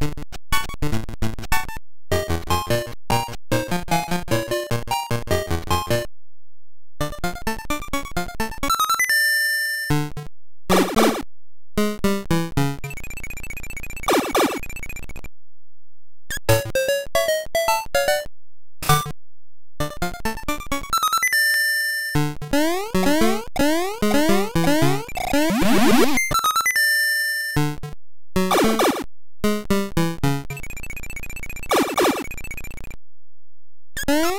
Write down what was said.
you. you